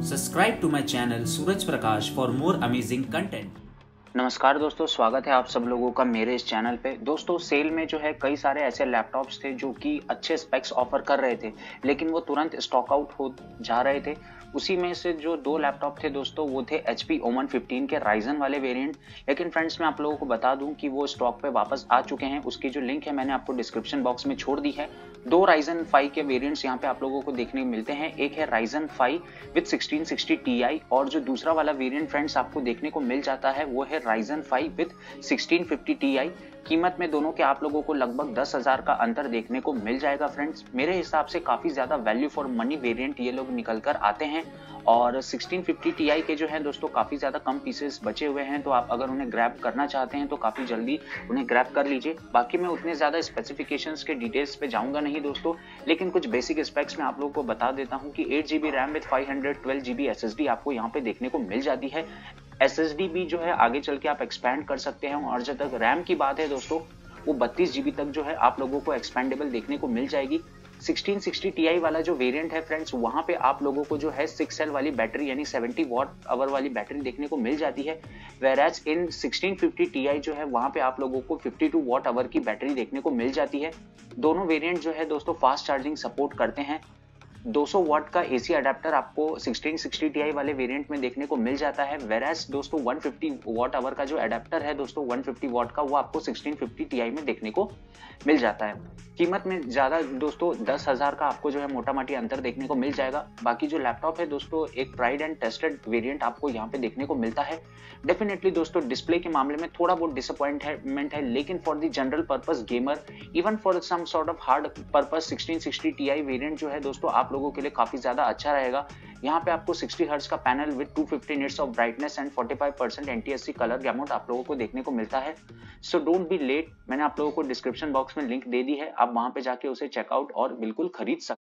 Subscribe to my channel Suraj Prakash for more amazing content. नमस्कार दोस्तों, स्वागत है आप सब लोगों का मेरे इस चैनल पे। दोस्तों, सेल में जो है कई सारे ऐसे लैपटॉप्स थे जो कि अच्छे स्पेक्स ऑफ़र कर रहे थे, लेकिन वो तुरंत स्टॉक आउट हो जा रहे थे। उसी में से जो दो लैपटॉप थे दोस्तों, वो थे एच पी ओमन फिफ्टीन के राइजन वाले वेरिएंट लेकिन फ्रेंड्स मैं आप लोगों को बता दूँ कि वो स्टॉक पे वापस आ चुके हैं। उसकी जो लिंक है मैंने आपको डिस्क्रिप्शन बॉक्स में छोड़ दी है। दो राइजन फाइव के वेरिएंट्स यहाँ पे आप लोगों को देखने मिलते हैं। एक है राइजन 5 विद 1660 Ti और जो दूसरा वाला वेरियंट फ्रेंड्स आपको देखने को मिल जाता है, वो है राइजन 5 विद 1650 Ti. कीमत में दोनों के आप लोगों को लगभग दस हज़ार का अंतर देखने को मिल जाएगा फ्रेंड्स मेरे हिसाब से काफ़ी ज़्यादा वैल्यू फॉर मनी वेरिएंट ये लोग निकल कर आते हैं और 1650 Ti के जो है दोस्तों काफ़ी ज़्यादा कम पीसेस बचे हुए हैं. तो आप अगर उन्हें ग्रैब करना चाहते हैं तो काफ़ी जल्दी उन्हें ग्रैब कर लीजिए. बाकी मैं उतने ज़्यादा स्पेसिफिकेशन के डिटेल्स पे जाऊँगा नहीं दोस्तों. लेकिन कुछ बेसिक स्पेक्स में आप लोगों को बता देता हूँ कि eight GB RAM with five hundred twelve GB S आपको यहाँ पे देखने को मिल जाती है. एस एस डी भी जो है आगे चल के आप एक्सपैंड कर सकते हैं और जब तक रैम की बात है दोस्तों, वो बत्तीस जीबी तक जो है आप लोगों को एक्सपेंडेबल देखने को मिल जाएगी। 1660 Ti वाला जो वेरिएंट है फ्रेंड्स वहाँ पे आप लोगों को जो है सिक्स सेल वाली बैटरी यानी 70 वॉट आवर वाली बैटरी देखने को मिल जाती है। वेर एज इन 1650 Ti जो है, वहाँ पे आप लोगों को 52 वॉट आवर की बैटरी देखने को मिल जाती है। दोनों वेरिएंट जो है दोस्तों फास्ट चार्जिंग सपोर्ट करते हैं। 200 वाट का एसी अडेप्टर आपको 1660 Ti वाले वेरिएंट में देखने को मिल जाता है वेरास दोस्तों 150 वाट आवर का जो अडेप्टर है, दोस्तों 150 वाट का वो आपको 1650 Ti में देखने को मिल जाता है। कीमत में ज़्यादा दोस्तों दस हज़ार का आपको जो है मोटा माटी अंतर देखने को मिल जाएगा। बाकी जो लैपटॉप है दोस्तों, एक प्राइड एंड टेस्टेड वेरियंट आपको यहाँ पे देखने को मिलता है। डेफिनेटली दोस्तों डिस्प्ले के मामले में थोड़ा बहुत डिसअपॉइंटमेंट है, लेकिन for the general purpose gamer even for some sort of hard purpose 1660 Ti variant जो है दोस्तों आप लोगों के लिए काफ़ी ज़्यादा अच्छा रहेगा। यहाँ पे आपको 60 हर्ट्ज का panel with 250 fifty nits of brightness and 45 percent NTSC colour gamut आप लोगों को देखने को मिलता है। सो डोंट बी लेट मैंने आप लोगों को डिस्क्रिप्शन बॉक्स में लिंक दे दी है, आप वहाँ पे जाके उसे चेकआउट और बिल्कुल खरीद सकते